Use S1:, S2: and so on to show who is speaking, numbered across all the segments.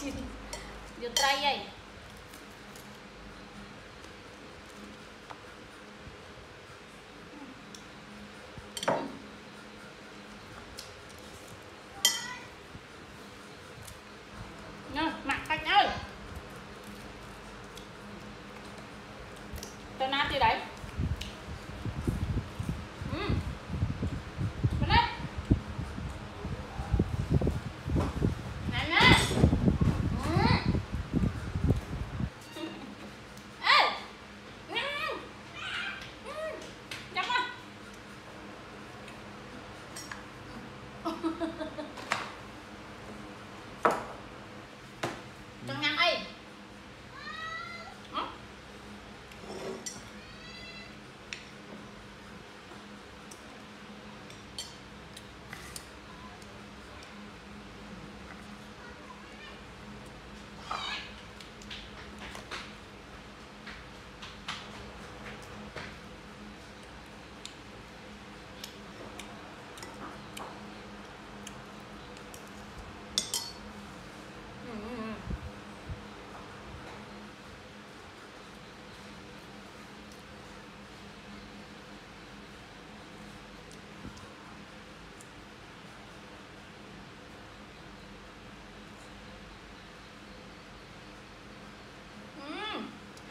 S1: ជីនយកត្រីអីណ៎ម៉ាក់កាច់អើយទៅណាទៀតហើ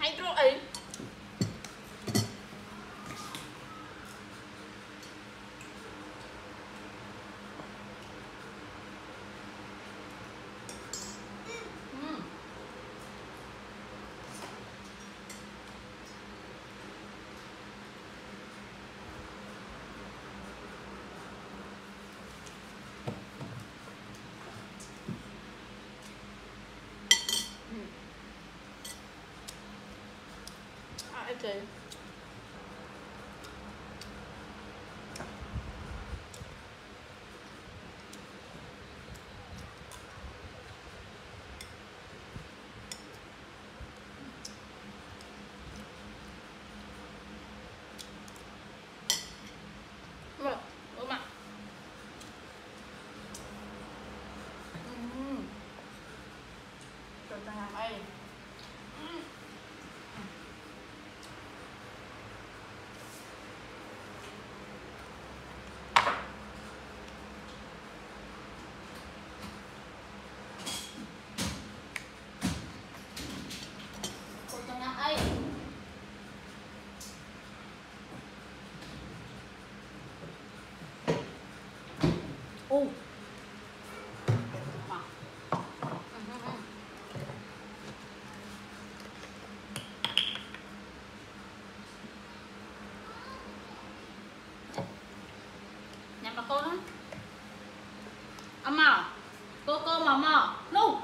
S1: ហែករត់អី to. Âm màu Cô cô màu màu Nu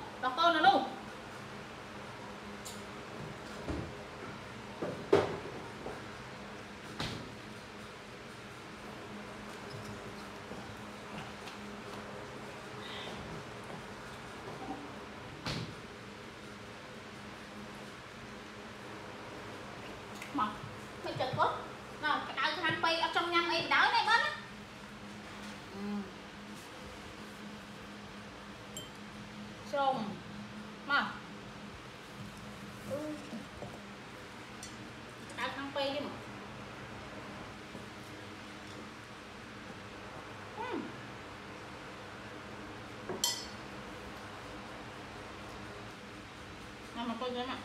S1: on. ลมมาตักทั้งไปดิมน้ำมันก็เยอะมาก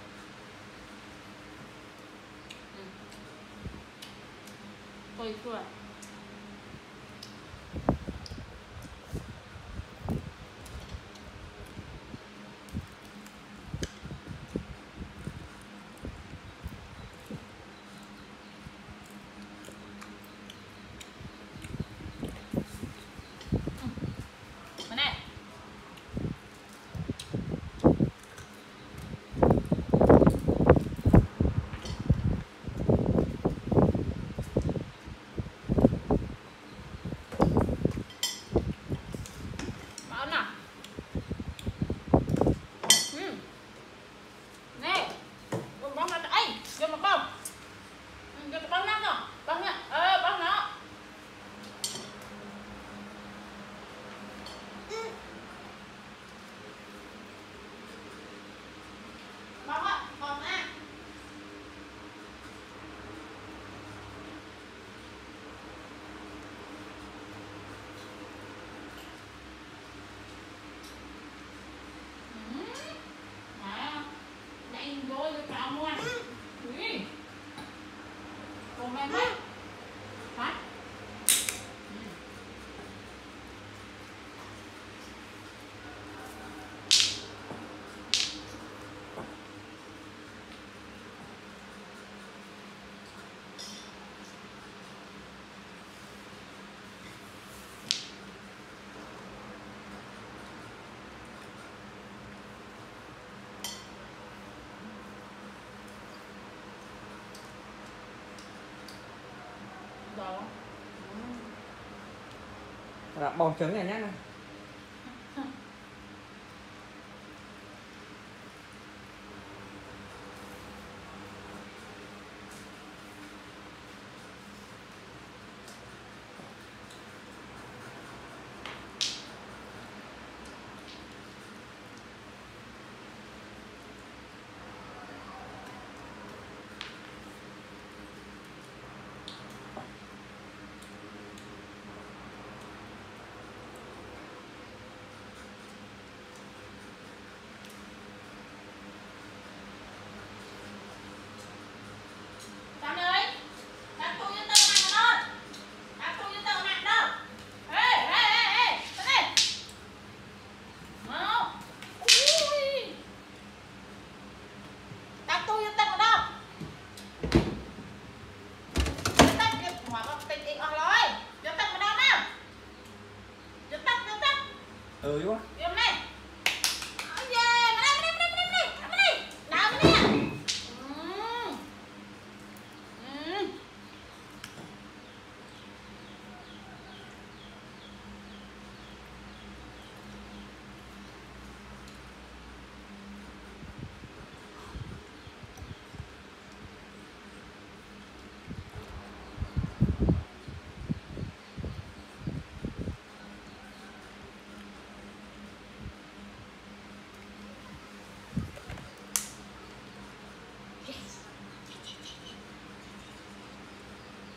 S1: ก็ช่วย
S2: Dạ, bò trứng này nhé này 哎呦！